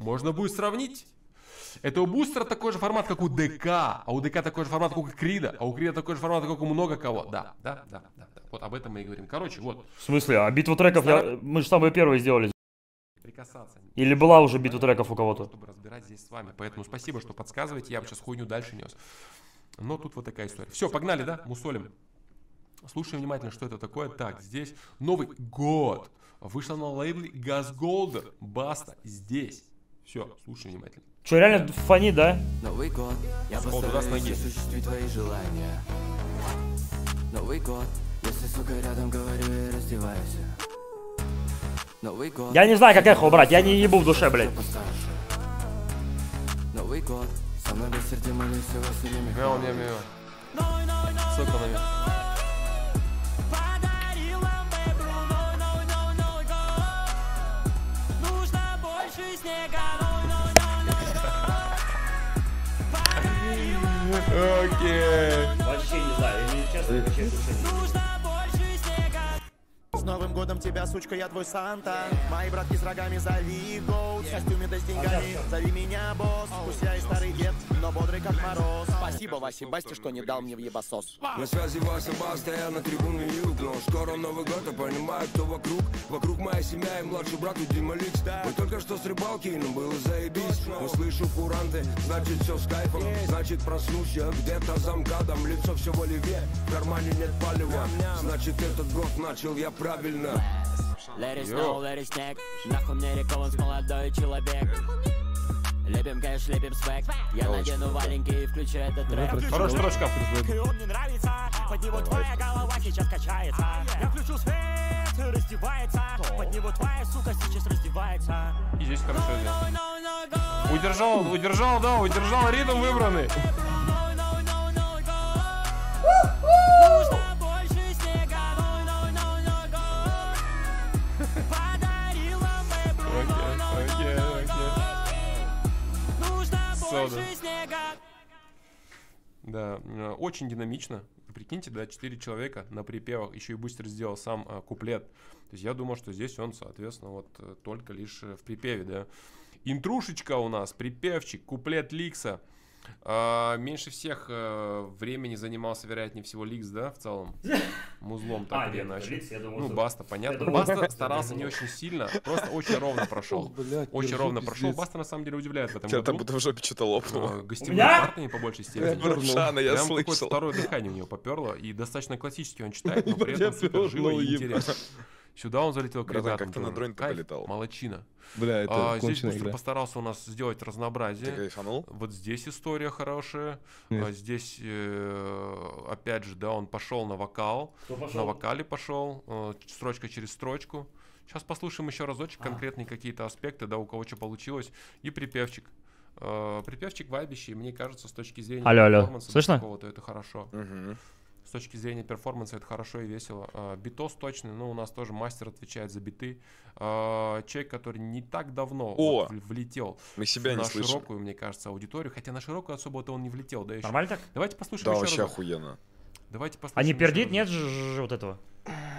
Можно будет сравнить. Это у бустера такой же формат, как у ДК, а у ДК такой же формат, как у Крида, а у Крида такой же формат, как у много кого. Да, да, да, да. да. Вот об этом мы и говорим. Короче, вот. В смысле? А битву треков я... мы же самые первые сделали. Прикасаться. Или была уже битва треков у кого-то? Чтобы разбирать здесь с вами. Поэтому спасибо, что подсказываете. Я бы сейчас хуйню дальше нес. Но тут вот такая история. Все, погнали, да? Мусолим. Слушаем внимательно, что это такое. Так, здесь Новый год. Вышла на лейбле Газ Голдер. Баста. Здесь. Все, слушай внимательно. Че, реально фани, да? Новый год, я с ноги. осуществить твои желания Новый год, если, сука, рядом говорю и раздевайся Новый год Я не знаю, как эхо убрать, я не ебу в душе, блядь. Новый год, со мной без сердца молюсь, Василий Мяу, мяу, мяу. Ссылка на меня. Окей. Годом тебя, сучка, я твой Санта. Мои братки с рогами зови Гоут В костюме да с деньгами. Зови меня босс. Пусть я и старый дед, но бодрый как мороз. Спасибо, Васе Басте, что не дал мне в ебасос На связи Вася Баста, я на трибуне юг. Но скоро Новый год, я понимаю, кто вокруг. Вокруг моя семья и младший брат у Дима Ликс Мы только что с рыбалки, но было заебись. Услышу куранты, значит все с кайфом. Значит проснусь я где-то за МКАДом? Лицо все в оливе, в кармане нет палева Значит этот год начал я правильно Let it snow, let it снег Нахуй мне рекомендс молодой человек? Лепим кэш, лепим свек Я надену валенки и включу этот трек. Хорошая строчка. И он мне нравится, под него твоя голова сейчас качается. Я включу свет, раздевается Под него твоя сука сейчас раздевается. И здесь хорошо. Удержал, удержал, да, удержал ритм выбранный. Снега Да, э, очень динамично. Прикиньте, да, 4 человека на припевах. Еще и бустер сделал сам э, куплет. То есть я думал, что здесь он, соответственно, вот э, только лишь в припеве, да. Интрушечка у нас, припевчик, куплет Ликса. А, меньше всех э, времени занимался, вероятнее всего, Ликс, да, в целом? Музлом так А, или иначе. Ликс, я думал, ну, что- Баста, понятно. думал, Баста я старался не очень сильно, просто очень ровно прошел. Очень ровно прошел. Баста, на самом деле, удивляет в этом Тебя там году. будто в жопе что-то лопнуло. Э, Гостевыми картами по большей степени. Рушана, я Прям слышал. второе дыхание у него поперло, и достаточно классически он читает, но при Я этом супер живо и ебать. интересно. Сюда он залетел к Братан, ребятам. как ты на Кайф, полетал? Молодчина. Бля, это А, здесь Бустер игра. постарался у нас сделать Ты разнообразие. кайфанул? Вот здесь история хорошая. Нет. А здесь, э, опять же, да, он пошел на вокал. Кто На пошел? вокале пошел, э, строчка через строчку. Сейчас послушаем еще А. разочек конкретные какие-то аспекты, да, у кого что получилось. И припевчик. Э, припевчик вайбищий, мне кажется, с точки зрения Алло, алло. перформанса Слышно? какого-то это хорошо. Угу. С точки зрения перформанса это хорошо и весело. А, Битос точный, но у нас тоже мастер отвечает за биты. А, Человек, который не так давно О! вот влетел Мы себя на не слышим. широкую, мне кажется, аудиторию. Хотя на широкую особо-то он не влетел, да, еще. Нормально так? Давайте послушаем Да, еще вообще разок. охуенно. Давайте послушаем А не пердит, нет же ж- вот этого?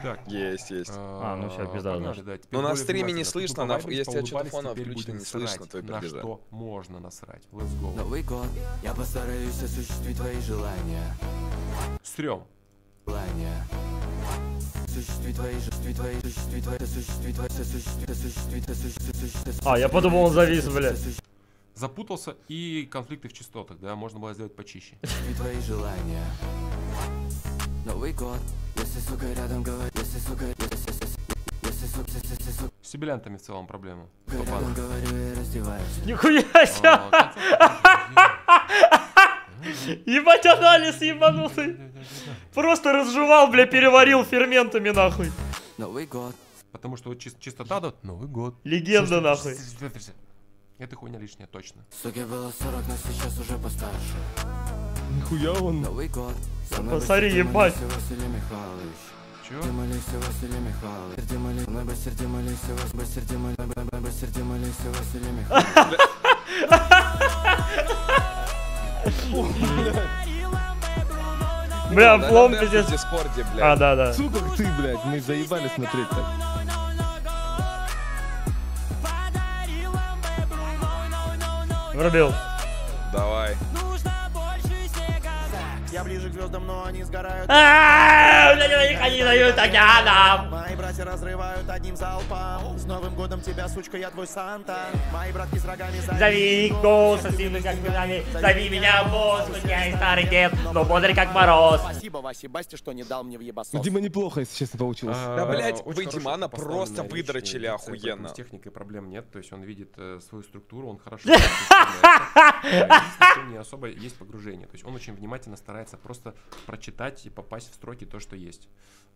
Так. Есть, есть. А, ну всё, пизда, погнали, да, теперь Ну, на стриме не слышно, на- если поулыбались, телефона теперь включено, не слышно твой На что можно насрать. Let's go. Новый год, я постараюсь осуществить твои желания Стрём. А, я подумал, он завис, бля. Запутался и конфликты в частотах, да, можно было сделать почище. твои желания Новый год, если, сука, рядом говорит, если, сука, если, если, если, сука, если, сука, С сибилянтами в целом проблема. Нихуя себе! Ебать анализ ебанутый! Просто разжевал, бля, переварил ферментами нахуй. Новый год, Потому что вот чис- чистота, да, Новый год. Легенда нахуй. Это хуйня лишняя, точно. суке было 40, но сейчас уже постарше Нихуя он. Новый год, Посмотри, ебать. молился Василий Михайлович Чё? Молился Василий Михайлович Сердце молился, мной бы сердце молился Вас- бы- бы- бы сердце молился Василий Михайлович Бля, флом пиздец. В Дискорде, А, блядь. да, да. Сука, ты, блядь, мы заебали смотреть так. Врубил. Давай. Нужно больше снега Я ближе к звездам, но они сгорают. А, бля. Мои братья разрывают одним залпом. С Новым годом тебя, сучка, я твой Санта. Мои братки с рогами Зови голос, сильный как гнами, зови меня босс, хоть я и старый дед, но бодрый как мороз. Спасибо, Васе Басте, что не дал мне в Ну, ебасос. Дима, неплохо, если честно, получилось. Да, А, очень вы хорошо Димана просто выдрочили охуенно. С техникой проблем нет, то есть он видит э, свою структуру, он хорошо не особо есть погружение, то есть он очень внимательно старается просто прочитать и попасть в строки то, что есть.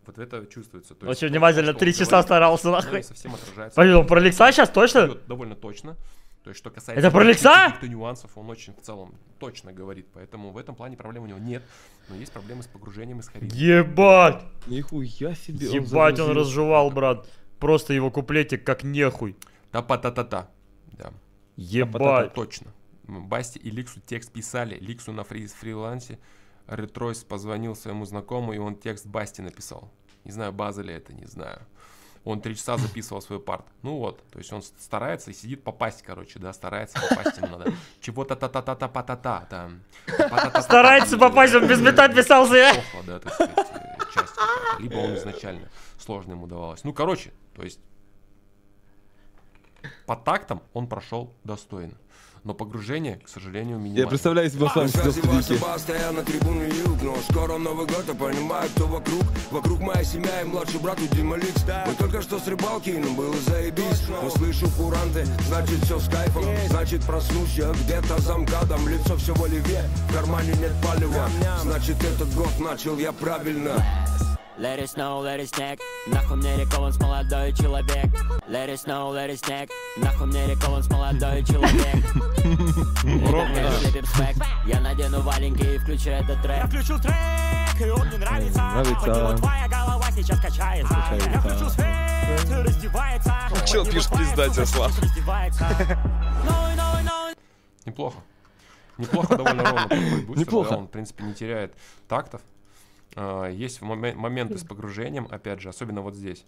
Вот это чувствуется. То есть Очень то, внимательно, три часа говорит, старался, нахуй. не совсем отражается. Он про Лекса сейчас точно? Довольно точно. То есть, что касается Это про Лекса? каких-то нюансов, он очень в целом точно говорит. Поэтому в этом плане проблем у него нет. Но есть проблемы с погружением и с харизмой. Ебать! Нихуя себе. Ебать, он загрузил. разжевал, брат. Просто его куплетик как нехуй. Та-па-та-та-та. Да. Ебать. Точно. Басти и Ликсу текст писали. Ликсу на фри- фрилансе. Ретройс позвонил своему знакомому, и он текст Басти написал. Не знаю, база ли это, не знаю. Он три часа записывал свой парт. Ну вот, то есть он старается и сидит попасть, короче, да, старается попасть ему надо. Чего-то та-та-та-та-па-та-та, там. Старается попасть, он без мета писался. я. Да, так сказать, э, часть. Либо он изначально сложно ему давалось. Ну, короче, то есть по тактам он прошел достойно. Но погружение, к сожалению, Я минимально. представляю себе с вами На сидел в на трибуне юг Но скоро Новый год, я понимаю, кто вокруг. Вокруг моя семья и младший брат у Дима Ликс. Мы только что с рыбалки, ну было заебись Услышу куранты, значит все с кайфом. Значит проснусь я где-то за МКАДом Лицо все в оливье, в кармане нет палева Значит этот год начал я правильно Let it snow, let it снег Нахуй мне рекоман с молодой человек? Let it snow, let it снег Нахуй мне рекоман с молодой человек? Я надену валенки и включу этот Я трек включил трек, и он мне нравится. Нравится. Под него твоя голова сейчас качается. Я включил свет, раздевается. Чел Под него пишет, твоя пизда сука тебе, Слав. Неплохо. Неплохо, довольно ровно. Неплохо. он, в принципе, не теряет тактов. А, Есть моме- моменты с погружением, опять же, особенно вот здесь.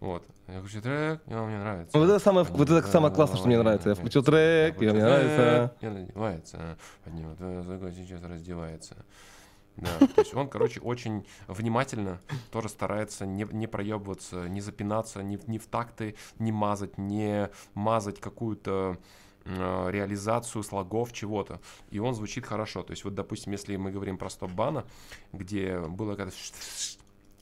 Вот. Я включу трек, и он мне нравится. Вот это самое- вот это самое классное, что мне нравится. Я включил трек, и он мне нравится. И надевается. Под него твоя сейчас раздевается. Да, то есть он, короче, очень внимательно тоже старается не, не проебываться, не запинаться, не, в- не в такты, не мазать, не мазать какую-то реализацию слогов чего-то. И он звучит хорошо. То есть вот, допустим, если мы говорим про стоп-бана, где было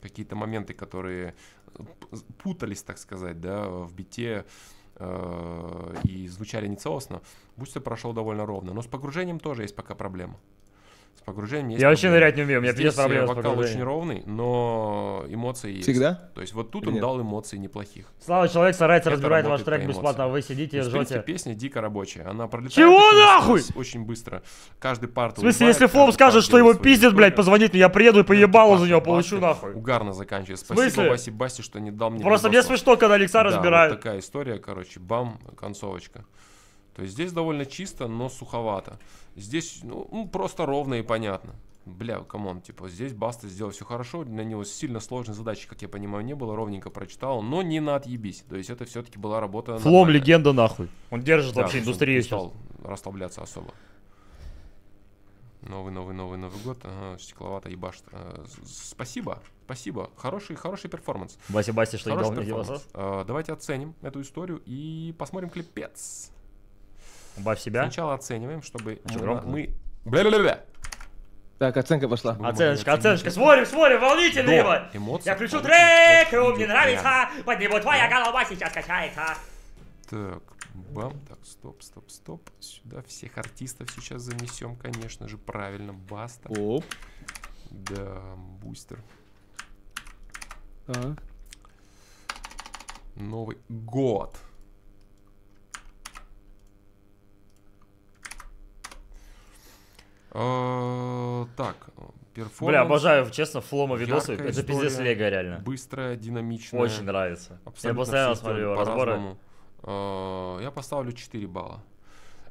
какие-то моменты, которые п- путались, так сказать, да, в бите э, и звучали нецелостно, бустер прошел довольно ровно. Но с погружением тоже есть пока проблема. С погружением есть Я вообще нырять не умею, у меня Здесь пиздец проблема э, с вокал очень ровный, но эмоции есть. Всегда? То есть вот тут Или он нет? дал эмоций неплохих. Слава, человек старается Это разбирать ваш трек бесплатно, а вы сидите, принципе, жжете. песня дико рабочая. Она пролетает Чего очень, нахуй? очень быстро. Каждый парт В смысле, если каждый скажет, что его пиздят, блядь, позвонит мне, я приеду и поебало за Баста, него получу нахуй. Угарно заканчивается. Спасибо Васе Басте, что не дал мне Просто мне смешно, когда Алекса вот такая история, короче, бам, концовочка. То есть здесь довольно чисто, но суховато. Здесь ну, просто ровно и понятно. Бля, камон, типа, здесь Баста сделал все хорошо, для него сильно сложной задачи, как я понимаю, не было, ровненько прочитал, но не на отъебись. То есть это все-таки была работа Флом нормальная. легенда нахуй. Он держит Да, вообще индустрию не сейчас. стал расслабляться особо. Новый, новый, новый, новый год. Ага, стекловато ебашит. А, с- Спасибо, спасибо. Хороший, хороший перформанс. Вася Басти, что Хороший перформанс. А, Давайте оценим эту историю и посмотрим клипец. Убавь себя. Сначала оцениваем, чтобы громко? мы... Бля-бля-бля. Так, оценка пошла. Оценочка, оценочка. Смотрим, смотрим, волнительно его. эмоций, Я включу трек, и он мне нравится. Под него твоя голова сейчас качается. Так, бам, так, стоп, стоп, стоп. Сюда всех артистов сейчас занесем, конечно же, правильно. Баста. Оп. Да, бустер. Так. Новый год. Так, перформанс. Бля, обожаю, честно, Флома видосы. Это пиздец история, лего реально. Быстрая, динамичная. Очень нравится. Я Абсолютно постоянно все смотрю его разборы. Э, Я поставлю 4 балла.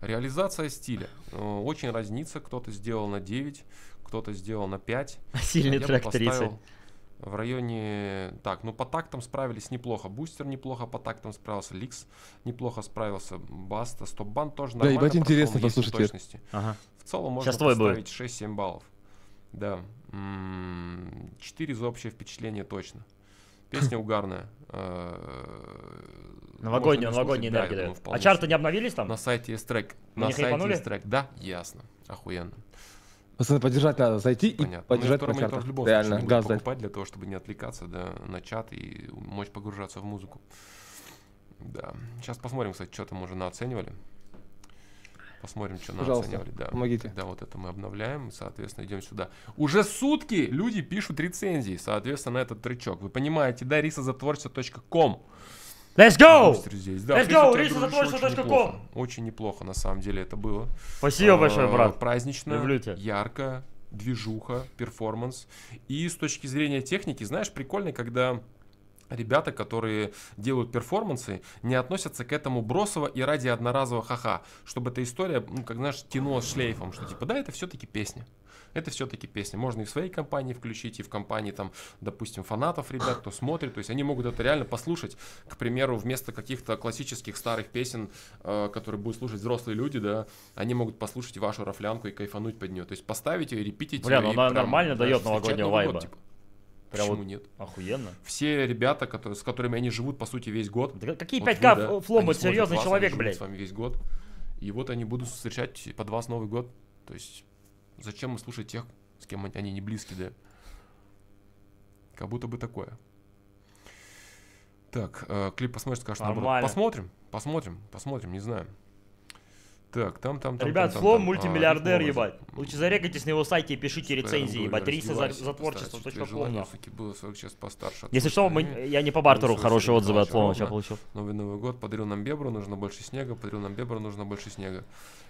Реализация стиля. Э, Очень разнится. Кто-то сделал на 9, кто-то сделал на 5. Сильный Я бы трек поставил 30. В районе... Так, ну по тактам справились неплохо. Бустер неплохо по тактам справился. Ликс неплохо справился. Баста, стоп-бан тоже Да, нормально ебать, прошел, интересно послушать, точности. Ага. В целом можно будет. поставить 6-7 баллов. Да. 4 за общее впечатление точно. Песня угарная. Э, Новогоднюю, можно новогоднюю послушать, да, я энергию думаю, дает. вполне А чарты не обновились там? На сайте есть трек. Вы На сайте трек. Да, ясно. Охуенно. Пацаны, поддержать надо, зайти и Понятно. поддержать ну, монитор в любом Реально, случае газ покупать для того, чтобы не отвлекаться да, на чат и мочь погружаться в музыку. Да. Сейчас посмотрим, кстати, что там уже наоценивали. Посмотрим, что Пожалуйста, наоценивали. Да. помогите. Да, вот это мы обновляем. Соответственно, идем сюда. Уже сутки люди пишут рецензии, соответственно, на этот тречок. Вы понимаете, да, рисозатворчество.ком. Let's go! Мастер здесь. Да, Let's go, дружище, рисозатворчество.com. очень неплохо. На самом деле, это было. Спасибо большое, Э, брат. Празднично, Люблю ярко, движуха, перформанс. И с точки зрения техники, знаешь, прикольно, когда ребята, которые делают перформансы, не относятся к этому бросово и ради одноразового ха-ха, чтобы эта история, ну, как знаешь, тянулась шлейфом, что типа, да, это все-таки песня. Это все-таки песня. Можно и в своей компании включить, и в компании, там, допустим, фанатов ребят, кто смотрит. То есть они могут это реально послушать. К примеру, вместо каких-то классических старых песен, э, которые будут слушать взрослые люди, да, они могут послушать вашу рафлянку и кайфануть под нее. То есть поставить ее, репитить Бля, ну она прям, нормально дает новогоднего Новый год, вайба. типа. Прям Почему вот нет? Охуенно. Все ребята, которые, с которыми они живут, по сути, весь год. Да какие вот 5К вы, да, флом, они это смотрят серьезный вас, человек, блядь. с вами весь год. И вот они будут встречать под вас Новый год. То есть зачем мы слушать тех, с кем они- не близки, да? Как будто бы такое. Так, э, клип посмотришь, скажешь наоборот. Посмотрим, посмотрим, посмотрим, не знаю. Так, там, там, там. Ребят, там, Флом там. А, мультимиллиардер, рифма ебать. Лучше зарегайтесь на его сайте и пишите рецензии, ебать. Рисы за, за творчество. нахуй. всё-таки было 40 сейчас постарше. Если что, мы- я не по бартеру хорошие отзывы от Флома сейчас получил. Новый Новый год подарил нам бебру, нужно больше снега, подарил нам бебру, нужно больше снега.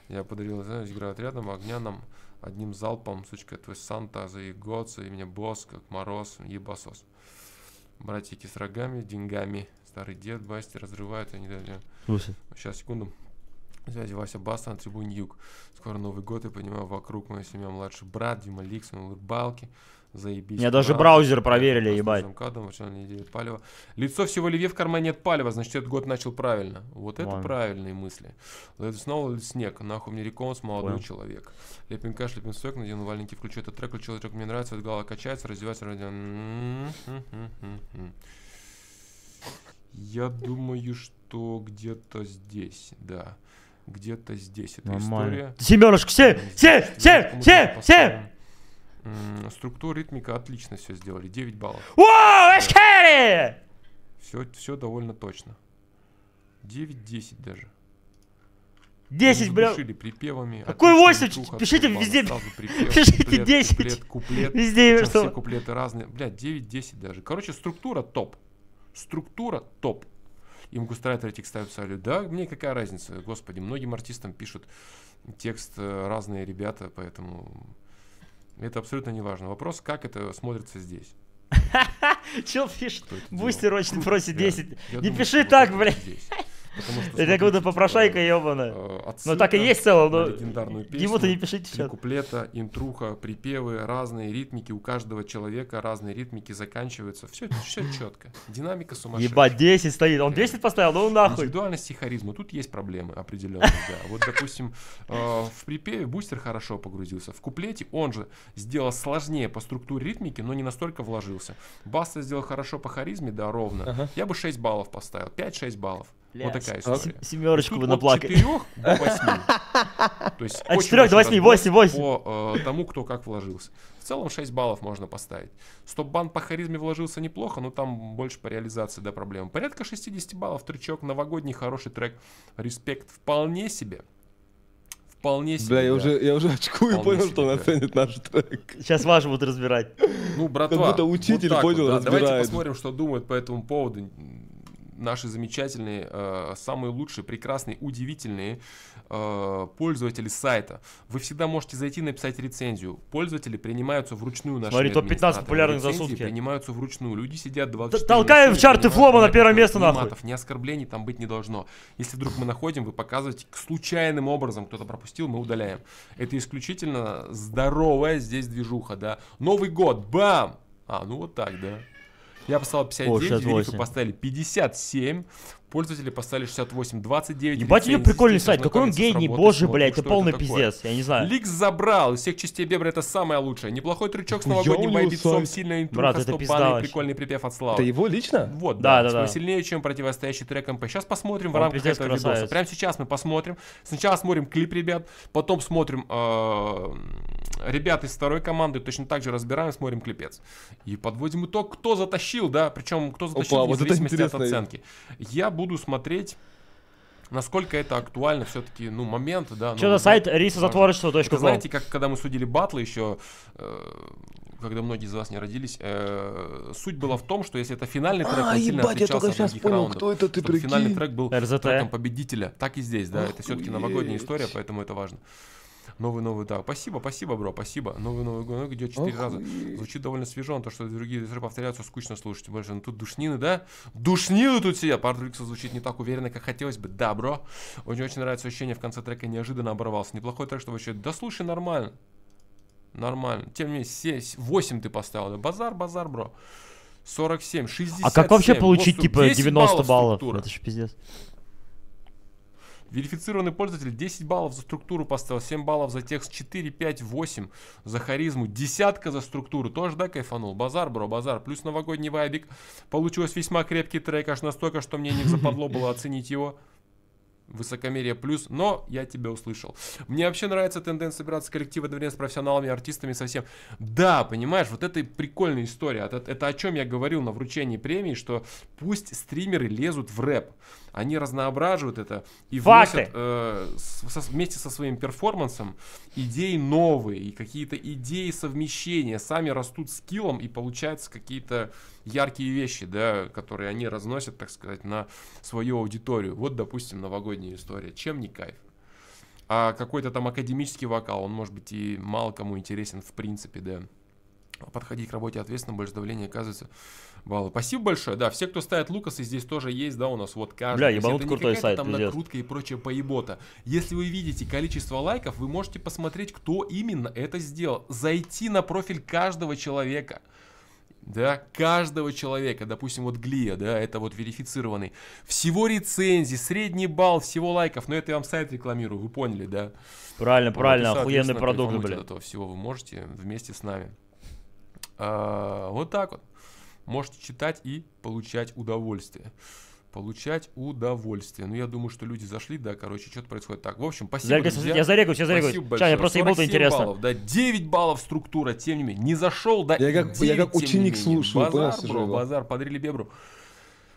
Я подарил, знаешь, играют рядом, огня нам одним залпом, сучка, твой Санта заиготься, и меня босс, как мороз, ебасос. Братики с рогами, деньгами, старый дед, Басти разрывают, они далее. Сейчас, секунду. Связи Вася Баста на трибуне Юг. Скоро Новый год, я понимаю, вокруг моя семья, младший брат, Дима Ликс, на улыбалке. Заебись. Меня даже браузер проверили, ебать. недели палево. Лицо всего Оливье в кармане нет палева, значит, этот год начал правильно. Вот это Ладно. правильные мысли. Снова снег, нахуй мне реконс, молодой Понял. человек. Лепин каш, лепин сок, надену валенки, включу этот трек, включу этот трек, мне нравится, голова качается, раздевается, ради... Я думаю, что где-то здесь, да. Где-то здесь эта Нормально. история. Семь, Кому-то семь, семь! поставим. М, Структура, ритмика отлично все сделали. 9 баллов. Воу, эшкери! Все, все довольно точно. 9-10 даже. 10, бля. Задушили припевами. Какой отличная 8? интруха, Пишите везде. припев, Пишите куплет, 10. Куплет, куплет. Везде, что- все куплеты разные. Блядь, 9-10 даже. Короче, структура топ. Структура топ. Им густрайтеры текста писали, да, мне какая разница, господи, многим артистам пишут текст э, разные ребята, поэтому это абсолютно не важно. Вопрос, как это смотрится здесь. Чел пишет, Бустер очень просит реально. 10. Я Не пиши так, блядь. Здесь. Потому что, Это как будто попрошайка э, ебаная. э, Ну так и есть в целом, но легендарную ему-то песню. не пишите сейчас. куплета, интруха, припевы, разные ритмики. У каждого человека разные ритмики заканчиваются. Все, все четко. Динамика сумасшедшая. Ебать, 10 стоит. Он 10 поставил, ну нахуй. Индивидуальность и харизма. Тут есть проблемы определенные, да. Вот, допустим, э, в припеве Бустер хорошо погрузился. В куплете он же сделал сложнее по структуре ритмики, но не настолько вложился. Баста сделал хорошо по харизме, да, ровно. Я бы 6 баллов поставил. 5-6 баллов. Вот такая с- история. Семерочку Тут вы от наплакали. 4 до 8. То есть От очень 4 до большой 8, разброс 8, 8. По э, тому, кто как вложился. В целом 6 баллов можно поставить. Стоп-бан по харизме вложился неплохо, но там больше по реализации, да, проблем. Порядка 60 баллов, трючок, новогодний хороший трек. Респект вполне себе. Вполне себе. Бля, я да. уже, я уже очкую и понял, что он себе, да. оценит наш трек. Сейчас Маш будут разбирать. Ну, братва, будто учитель, так понял, да. Давайте разбирает. посмотрим, что думают по этому поводу наши замечательные, э, самые лучшие, прекрасные, удивительные э, пользователи сайта. Вы всегда можете зайти и написать рецензию. Пользователи принимаются вручную нашими Смотри, топ-15 администраторами. популярных за сутки. принимаются вручную. Люди сидят 24 толкаем в чарты Флома на первое место, нахуй. матов, Ни оскорблений там быть не должно. Если вдруг мы находим, вы показываете случайным образом, кто-то пропустил, мы удаляем. Это исключительно здоровая здесь движуха, да. Новый год, бам! А, ну вот так, да. Я поставил О, 59, верифы 68. поставили 57, пользователи поставили 68, 29 Ебать, у него прикольный сайт, какой он гений, боже, блядь, это полный такое. пиздец, я не знаю. Ликс забрал, из всех частей Бебра это самое лучшее. Неплохой трючок с новогодним бойбитцом, сильная интруха, это вообще. прикольный припев от Славы. Это его лично? Вот, Да, да, да, да. сильнее, чем противостоящий трек МП. Сейчас посмотрим в рамках этого видоса. Прямо сейчас мы посмотрим. Сначала смотрим клип ребят, потом смотрим э, ребят из второй команды, точно так же разбираем, смотрим клипец. И подводим итог, кто затащил, да, причем кто затащил Опа, вне вот это зависимости от оценки. Я буду смотреть насколько это актуально все-таки, ну, момент, да. Что-то Новый сайт год, важно. рисозатворчество.ком. Это знаете, как когда мы судили батлы еще, э, когда многие из вас не родились, э, суть была в том, что если это финальный трек, А, он сильно ебать, я отличался только от сейчас понял, раундов. кто это, ты Чтобы финальный прикинь. трек был РЗТ. треком победителя. Так и здесь, да. Это все-таки новогодняя история, поэтому это важно. Новый новый, да. Спасибо, спасибо, бро, спасибо. Новый новый год идет четыре раза. Охуеть. Звучит довольно свежо, но то, что другие рэперы повторяются, скучно слушать. Больше, ну тут душнины, да? Душнины тут сидят. Пара треков звучит не так уверенно, как хотелось бы. Да, бро. Очень очень нравится ощущение в конце трека неожиданно оборвался. Неплохой трек, что вообще. Да слушай, нормально. Нормально. Тем не менее, 8 ты поставил. да? Базар, базар, бро. 47, 67. А как вообще получить, Вот, типа, 10 90 баллов? структура. Это ж пиздец. Верифицированный пользователь 10 баллов за структуру поставил, 7 баллов за текст, 4, 5, 8 за харизму, десятка за структуру. Тоже, да, кайфанул? Базар, бро, базар. Плюс новогодний вайбик. Получилось весьма крепкий трек, аж настолько, что мне не западло было оценить его. Высокомерие плюс, но я тебя услышал. Мне вообще нравится тенденция собираться коллектив одновременно с профессионалами, артистами совсем. Да, понимаешь, вот это прикольная история. Это, это о чем я говорил на вручении премии, что пусть стримеры лезут в рэп. Они разноображивают это и Факты. вносят э, со- вместе со своим перформансом идеи новые и какие-то идеи совмещения. Сами растут скиллом и получаются какие-то яркие вещи, да, которые они разносят, так сказать, на свою аудиторию. Вот, допустим, новогодняя история. Чем не кайф? А какой-то там академический вокал, он может быть и мало кому интересен в принципе, да. Подходить к работе ответственно, больше давления оказывается баллы. Спасибо большое. Да, все, кто ставит Лукасы, здесь тоже есть, да, у нас вот каждый. Бля, ебанут крутой сайт, там пиздец. накрутка и прочая поебота. Если вы видите количество лайков, вы можете посмотреть, кто именно это сделал. Зайти на профиль каждого человека. Да, каждого человека, допустим, вот Глия, да, это вот верифицированный. Всего рецензий, средний балл, всего лайков, но это я вам сайт рекламирую, вы поняли, да? Правильно, Вот, и, правильно, охуенный продукт, от этого всего вы можете вместе с нами. А, вот так вот. Можете читать и получать удовольствие. Получать удовольствие. Ну, я думаю, что люди зашли, да, короче, что-то происходит так. В общем, спасибо, Зарегаюсь, друзья. Я зарегаюсь, я зарегаюсь. Спасибо Сейчас, я большое. просто ебал, 47 интересно. баллов, да, 9 баллов структура, тем не менее. Не зашел, да, Я как- я 9, как тем не ученик слушаю, Базар, бро, базар, подарили бебру.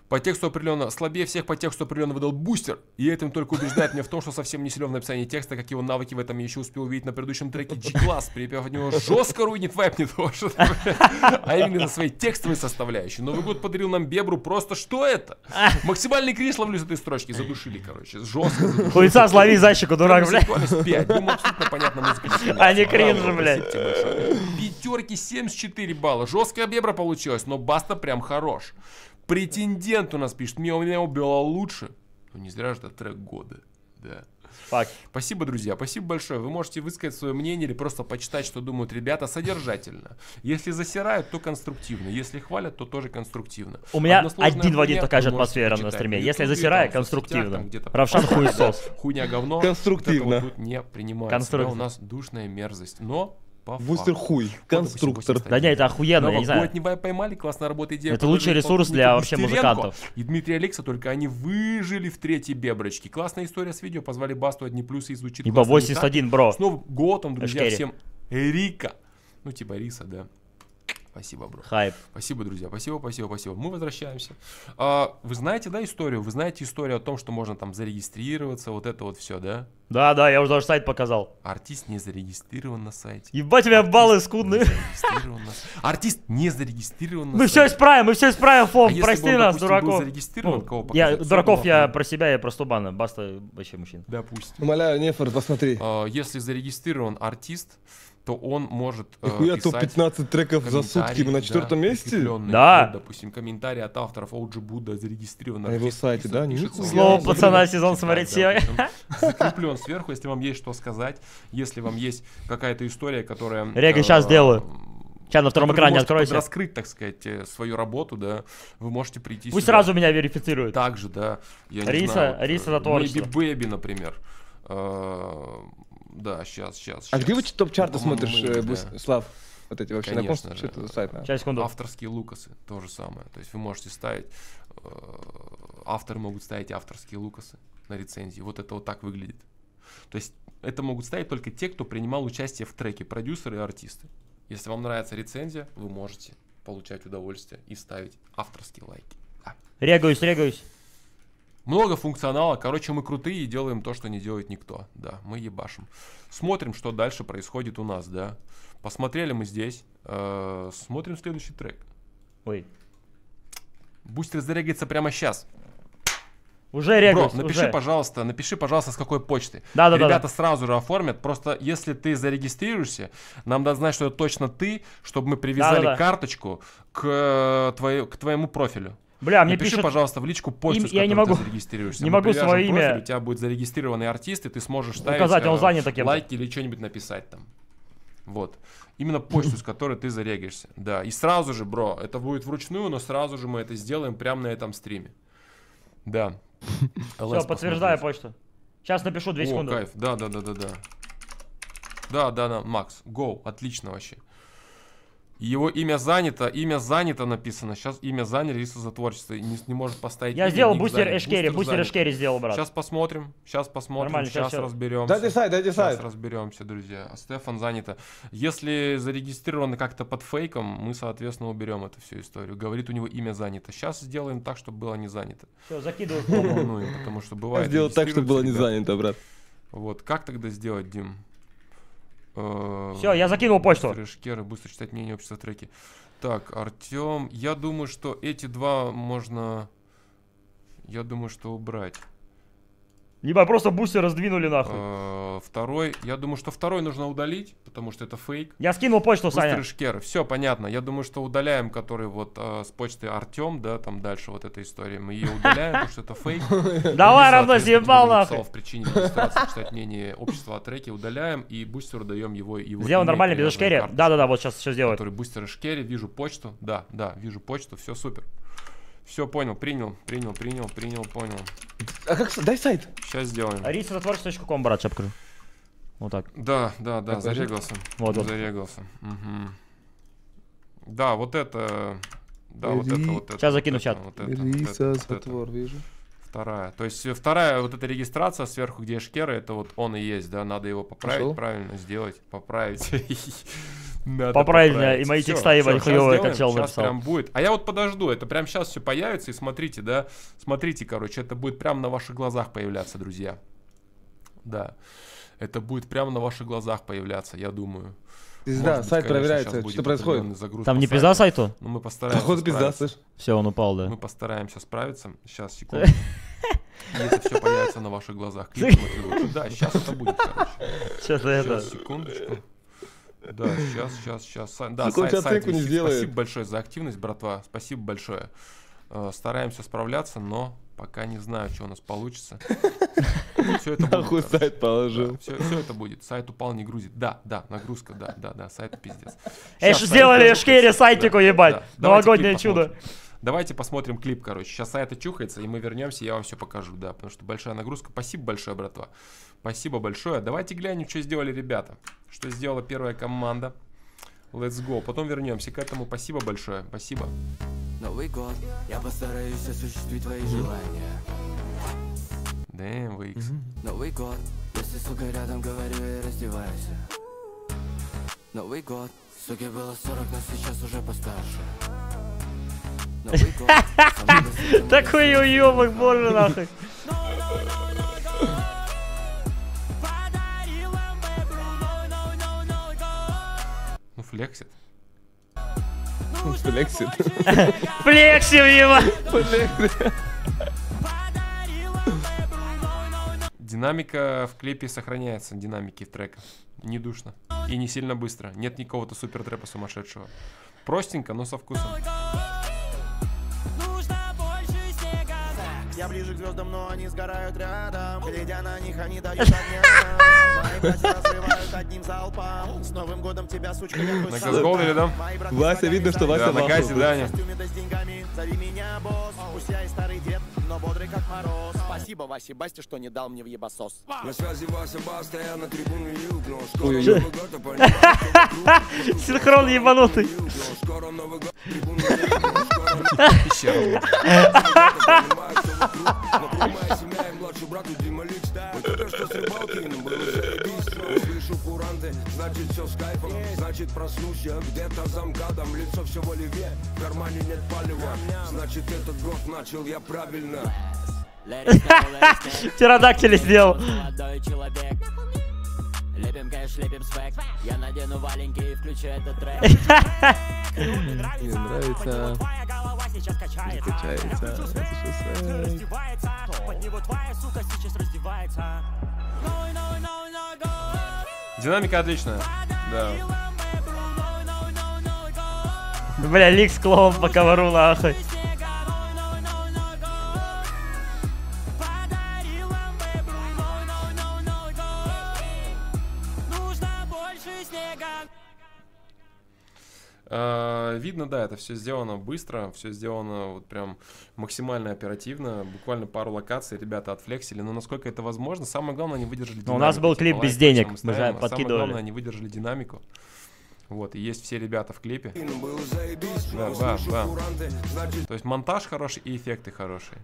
По тексту определенно, слабее всех по тексту определенно выдал бустер, и этим только убеждает меня в том, что совсем не силен в написании текста, как его навыки в этом я еще успел увидеть на предыдущем треке G-класс, припев от него жестко руинит вайп не то, что а именно за своей текстовой составляющей. Новый год подарил нам бебру, просто что это? Максимальный кринж ловлю с этой строчки, задушили, короче, жестко задушили. Хуйца слови зайчику, дурак, блядь. Интеллектуальность 5. Думаю, абсолютно понятно музыка. А не кринж, блядь. Пятерки 74 балла. Жесткая бебра получилась, но баста прям хорош. Претендент у нас пишет, мяу мяу было лучше. Ну не зря же это трек года. Да. Факт. Спасибо, друзья, спасибо большое. Вы можете высказать свое мнение или просто почитать, что думают ребята, содержательно. Если засирают, то конструктивно. Если хвалят, то тоже конструктивно. У меня один в один такая же атмосфера на стриме. Если засираю, конструктивно. Равшан хуесос. Хуйня говно. Конструктивно. Вот тут не принимается. Да, Конструктивно. у нас душная мерзость. Но по Бустер факту. хуй, конструктор. 81. Да не, это охуенно, я не знаю. Новогодний вайп поймали, классная работа, идея. Это лучший ресурс для вообще музыкантов. И Дмитрий Алекса, только они выжили в третьей беброчке. Классная история с видео, позвали Басту, одни плюсы и звучит Ибо классно, не 81, бро. так? С Новым годом, друзья, Эшкери. всем Рика. Ну, типа Риса, да. Спасибо, бро. Хайп. Спасибо, друзья. Спасибо, спасибо, спасибо. Мы возвращаемся. А, вы знаете, да, историю? Вы знаете историю о том, что можно там зарегистрироваться, вот это вот все, да? Да, да, я уже даже сайт показал. Артист не зарегистрирован на сайте. Ебать, у меня баллы Не скудные. зарегистрирован на с- Артист не зарегистрирован на Мы все исправим, мы все исправим, А Фом, прости нас, дураков. зарегистрирован, кого я, дураков я про себя, я про Стубана. Баста вообще мужчина. Допустим. Умоляю, Нефор, посмотри. А, Если зарегистрирован артист, то он может э, Нихуя писать топ-15 треков за сутки, мы на да, четвертом месте? прикрепленные. Да. Вот, допустим, комментарии от авторов OG Будда зарегистрирован На его сайте, да? пишет. Слово пацана сезон да, смотреть да, Закреплен сверху, если вам есть что сказать, если вам есть какая-то история, которая... Рега, э, щас сделаю. Сейчас на втором Вы экране можете откройся. раскрыть, так сказать, э, свою работу, да. Вы можете прийти Пусть сюда. сразу меня верифицирует. Также, да. Я не Риса- знаю, вот, Риса э, за творчество. Baby, например. Да, сейчас, сейчас. А где вы топ-чарты По-моему, смотришь, мы, э, да. Слав? Вот эти вообще на Конечно же. что это за сайт? на? Сейчас, секунду. Авторские лукасы, то же самое. То есть вы можете ставить, э, авторы могут ставить авторские лукасы на рецензии. Вот это вот так выглядит. То есть это могут ставить только те, кто принимал участие в треке, продюсеры и артисты. Если вам нравится рецензия, вы можете получать удовольствие и ставить авторские лайки. Да. Регаюсь, регаюсь. Много функционала. Короче, мы крутые и делаем то, что не делает никто. Да, мы ебашим. Смотрим, что дальше происходит у нас, да. Посмотрели мы здесь. э, смотрим следующий трек. Ой. Бустер зарегается прямо сейчас. Уже Бро, регаюсь, напиши, уже. пожалуйста, напиши, пожалуйста, с какой почты. Да-да-да. Ребята сразу же оформят. Просто если ты зарегистрируешься, нам надо знать, что это точно ты, чтобы мы привязали Да-да-да. карточку к, э, твоей- к твоему профилю. Бля, мне Напиши, пишет... пожалуйста, в личку почту, Им- с я не которой могу- ты зарегистрируешься. не Мы могу свое имя- профиль, у тебя будет зарегистрированный артист, и ты сможешь ставить Указать, он э, занят кем-то. лайки или что-нибудь написать там. Вот. Именно почту, с которой ты зарегаешься. Да. И сразу же, бро, это будет вручную, но сразу же мы это сделаем прямо на этом стриме. Да. Все, подтверждаю почту. Сейчас напишу 2 О, секунды. кайф. Да, да, да, да, да. Да, да, да, Макс, go, отлично вообще. Его имя занято, имя занято написано. Сейчас имя заняли, Риса за творчество. и Не, не может поставить. Я имя, сделал бустер. Эшкери, бустер. Эшкери сделал, брат. Сейчас посмотрим, сейчас посмотрим, Нормально, сейчас всё. разберемся. Дайте сайт, дайте Сейчас сайт. разберемся, друзья. А Стефан занято. Если зарегистрировано как-то под фейком, мы, соответственно, уберем эту всю историю. Говорит, у него имя занято. Сейчас сделаем так, чтобы было не занято. Все, закидываю в волнуем, потому что бывает. Сделать так, чтобы было не занято, брат. Вот, как тогда сделать, Дим? Все, я закинул почту. Шкеры, быстро читать мнение общества треки. Так, Артем, я думаю, что эти два можно... Я думаю, что убрать. Либо просто бустер раздвинули нахуй. Э, Второй, я думаю, что второй нужно удалить, потому что это фейк. Я скинул почту, Быстрые Саня. шкеры. Все понятно. Я думаю, что удаляем, который вот э, с почты Артем, да, там дальше вот эта история. Мы ее удаляем, потому что это фейк. Давай, равно съебал нахуй. В причине регистрации читать мнение общества о треке удаляем и бустеру даем его его. Сделал нормально, без карточку, Да-да-да, вот сейчас все сделаю. Который бустер Эшкери, вижу почту. Да, да, вижу почту, все супер. Все, понял, принял, принял, принял, принял, понял. А как... Дай сайт. Сейчас сделаем. Риса затворчество.ком, брат, сейчас покажу. Вот так. Да, да, да, Покажи. зарегался. Вот, вот. Зарегался. Мгм. Да, вот это. Да, вот это, вот это. Сейчас закину в чат. Вот это, вот это, Риса, вот это. затвор, вижу. Вторая. То есть э, вторая вот эта регистрация сверху, где Эшкера, это вот он и есть, да, надо его поправить, Пошел? правильно сделать, поправить. Надо Поправить меня, и мои текста ебать хуёвые, как чел написал. прям будет. А я вот подожду, это прям сейчас все появится, и смотрите, да, смотрите, короче, это будет прямо на ваших глазах появляться, друзья. Да, это будет прямо на ваших глазах появляться, я думаю. Пизда, Может сайт проверяется. Что происходит? Там не сайту. пизда сайту? Ну, мы постараемся Походу пизда, слышь. Все, он упал, да. Мы постараемся справиться. Сейчас, секунду. И это все появится на ваших глазах. Клип. Да, сейчас это будет, короче. Сейчас, секундочку. Да, сейчас, сейчас, сейчас. Да, он сайт, сайт оценку не сделает. Спасибо большое за активность, братва. Спасибо большое. Э, Стараемся справляться, но пока не знаю, что у нас получится. Все это будет. Нахуй короче. сайт положил. Все, это будет. Сайт упал, не грузит. Да, да, нагрузка, да, да, да, сайт пиздец. Эш, сделали очухается. сайтику, Да, ебать. да. Новогоднее чудо. Давайте посмотрим клип, короче. Сейчас сайт очухается, и мы вернемся, я вам все покажу, да, потому что большая нагрузка. Спасибо большое, братва. Спасибо большое. Давайте глянем, что сделали ребята. Что сделала первая команда. Let's go. Потом вернемся к этому. Спасибо большое. Спасибо. Новый год, я постараюсь осуществить твои желания. Damn, VX. Новый год, если сука рядом говорю и раздевайся. Новый год, суке было 40, но сейчас уже постарше. Такой уебок, боже нахуй. Ну, флексит. Флексит. Флексим, ебать. Динамика в клипе сохраняется, динамики в трека. Не душно. И не сильно быстро. Нет никакого-то супер трэпа сумасшедшего. Простенько, но со вкусом. Ближе к звездам, но они сгорают рядом. Глядя на них, они дают огня. Мои братья разрывают одним залпом. С Новым годом тебя, сучка, я На газгол или Вася, видно, что Вася Да, на газе, да, в Аня? костюме да с деньгами. Зови меня босс, пусть я и старый дед Но бодрый как мороз. Спасибо, Васе Басте, что не дал мне в ебасос На связи Вася Баста, я на трибуне юг Но скоро. Новый год, а вокруг Синхрон ебанутый. скоро Новый год, трибуне юг Но скоро Новый год, Еще раз. понимаю, что вокруг Вокруг моя семья и младший брат у Дима Ликс Мы только что с рыбалки, нам было заебись Но Слышу куранты, значит все с кайфом Значит проснусь я где-то за МКАДом Лицо все в оливье, в кармане нет палева Значит этот год начал я правильно. Птеродактили сделал. Молодой человек. Лепим кэш, лепим свек. Я надену валенки и включу этот трек. Мне нравится. Твоя голова сейчас качается. Качается. Раздевается. Под него твоя сука сейчас раздевается. Новый, новый, новый. Динамика отличная. Да. Бля, Ликс клоун по ковару нахуй. Видно, да, это все сделано быстро, все сделано вот прям максимально оперативно, буквально пару локаций ребята отфлексили, но насколько это возможно, самое главное, они выдержали Ну, у нас динамику, был типа, клип лайк без денег, мы мы же а Самое подкидывали. главное, они выдержали динамику, вот, и есть все ребята в клипе, Да, Но да, да. то есть монтаж хороший и эффекты хорошие.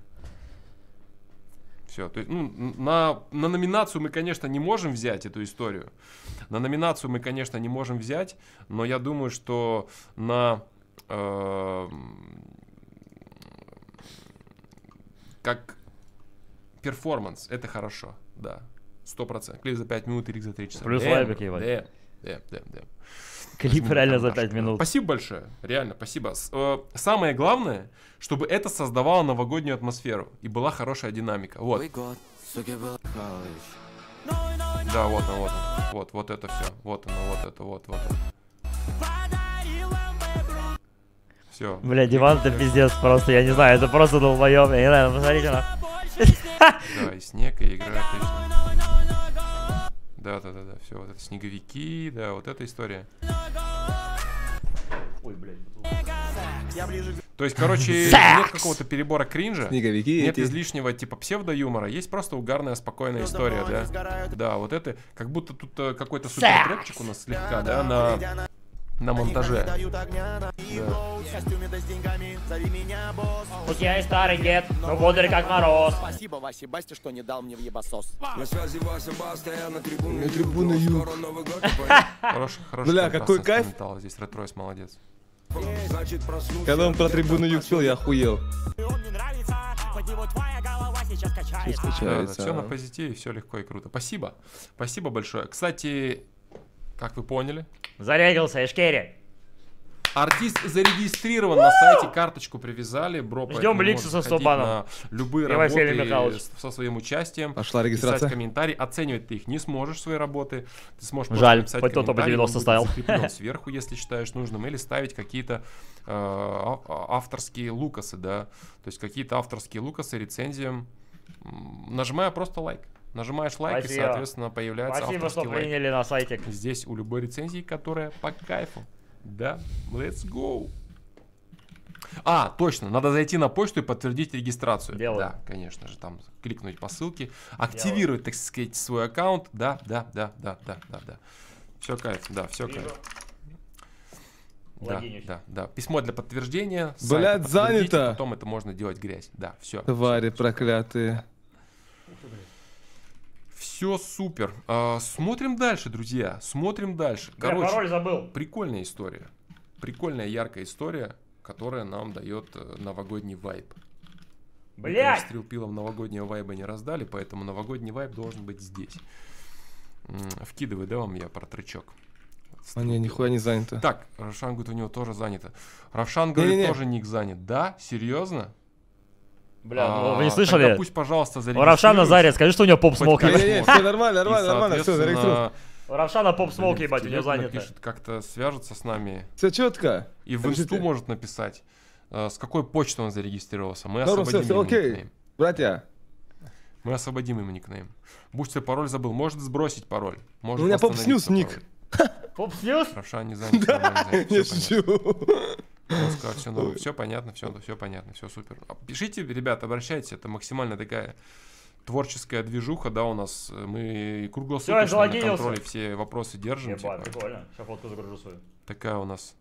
Все, то есть, ну, на, на номинацию мы, конечно, не можем взять эту историю. На номинацию мы, конечно, не можем взять, но я думаю, что на эм, как перформанс это хорошо, да, сто процентов. Клип за 5 минут, или за 3 часа. Плюс лайбик, ебать. damn, damn, damn, damn. Клип реально за карандаш. 5 минут. Спасибо большое, реально, спасибо. Э, Самое главное, чтобы это создавало новогоднюю атмосферу и была хорошая динамика. Вот, да, вот он, вот он. Вот, вот это все. Вот оно, вот это, вот, вот. Все. Бля, Диван это пиздец просто, я не знаю, это просто долбоёб, я не знаю, посмотрите на... Да, и снег, и игра отлично. Да, да, да, да, все, вот это снеговики, да, вот эта история. Ой, блядь. Я ближе к То есть, короче, нет какого-то перебора кринжа. Снеговики Нет эти. излишнего типа псевдо-юмора, есть просто угарная, спокойная история, звездам, но они да. сгорают Да, вот это, как будто тут э, какой-то супер трэпчик у нас слегка, да, на, на монтаже. да Пусть я и старый дед, но бодрый как мороз. Спасибо, Васе Басте, что не дал мне в ебасос На связи Вася Баста, я на трибуне На трибуне юг Хороший, хороший Бля, какой кайф. Здесь Ретройс молодец. Значит Когда он про трибуну юг пел, я охуел. Сейчас качается. Да, все на позитиве, все легко и круто. Спасибо. Спасибо большое. Кстати, как вы поняли, Зарегался, Эшкери. Артист зарегистрирован на сайте, карточку привязали. Бро, Ждем может со ходить Стобаном. на любые И Василий работы со своим участием. Пошла Писать регистрация. комментарий, оценивать ты их не сможешь, свои работы. Ты сможешь Жаль, написать хоть кто-то по комментарий, 90 он будет ставил. сверху, если считаешь нужным, или ставить какие-то э, а- а- авторские лукасы, да, то есть какие-то авторские лукасы рецензиям, нажимая просто лайк. Нажимаешь лайк, и, Спасибо. соответственно, появляется Спасибо, что авторский лайк. приняли на сайте. Здесь у любой рецензии, которая по кайфу. Да, let's go. А, точно, надо зайти на почту и подтвердить регистрацию. Делаю. Да, конечно же, там кликнуть по ссылке, активировать, так сказать, свой аккаунт. Да, да, да, да, да, да, да. Все кайф, да, все Вижу. кайф. Да, Логинюсь. да, да. Письмо для подтверждения. подтвердите, занято. Потом это можно делать грязь. Да, все. Твари проклятые. Все супер. А, смотрим дальше, друзья. Смотрим дальше. Я Короче, пароль забыл. прикольная история. Прикольная, яркая история, которая нам дает э, новогодний вайб. Блять! с Трилпилом новогоднего вайба не раздали, поэтому новогодний вайб должен быть здесь. Вкидывай, да, вам я про тречок. А не, нихуя не занято. Так, Равшан говорит, у него тоже занято. Равшан говорит, Не-не-не. тоже ник занят. Да? Серьезно? Бля, А, ну вы не тогда слышали? пусть, пожалуйста, У зарегистрируйся. Равшана Заря, скажи, что у него поп как-то. Не-не-не, все нормально, нормально, нормально, все. У Равшана поп блин, ебать, у него занято. напишет, как-то свяжется с нами. Все четко. И в инсту может написать, э, с какой почты он зарегистрировался. Мы освободим ему окей. Братья, Мы освободим ему никнейм. Бустер пароль забыл. Может сбросить пароль. Может у меня Поп Снюс ник. Поп Снюс? Правша не занят. всё понятно. шучу. Он сказал, все, ну, все понятно, все, все понятно, все супер. А Пишите, ребят, обращайтесь, это максимально такая творческая движуха, да, у нас мы круглосуточно я на контроле все вопросы держим. Ебать, типа. прикольно. Сейчас фотку загружу свою. Такая у нас